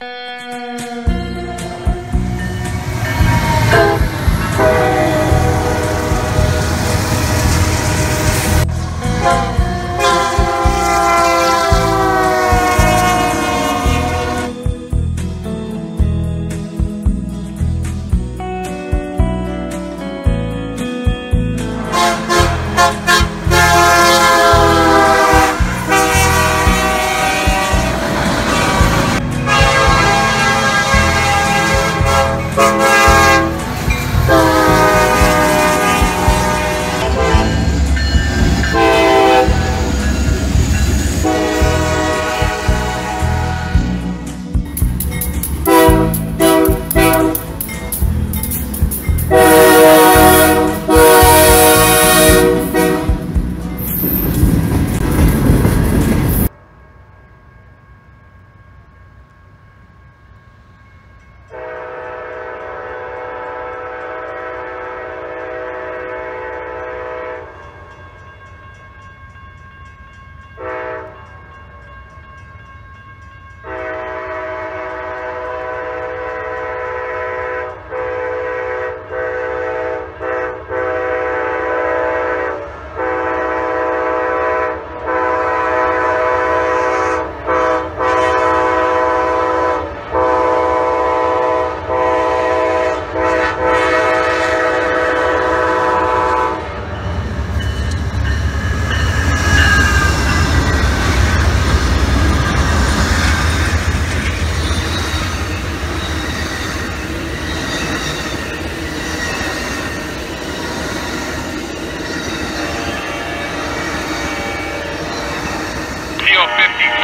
you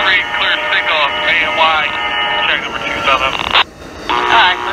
three, clear signal of AY. Check number two, South Alright.